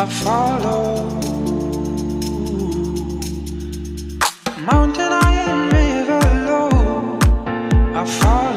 I follow. Mountain high and river low, I follow.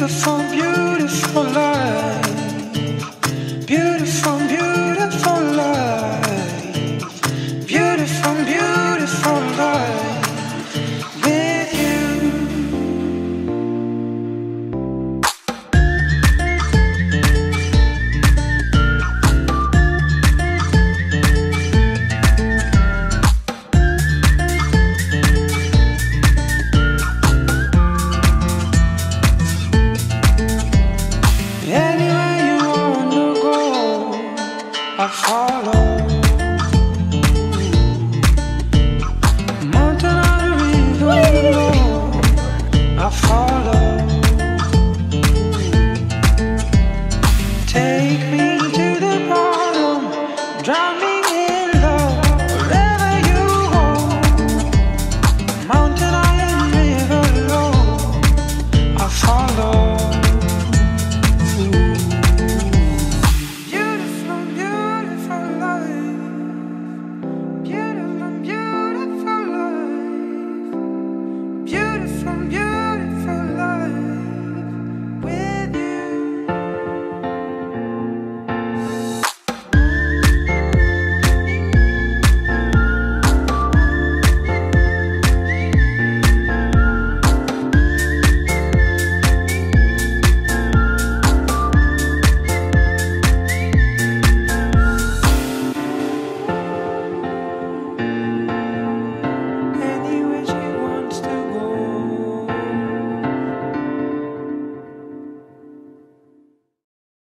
beautiful, beautiful life. Beautiful, beautiful life. Beautiful, beautiful life. follow. Take me.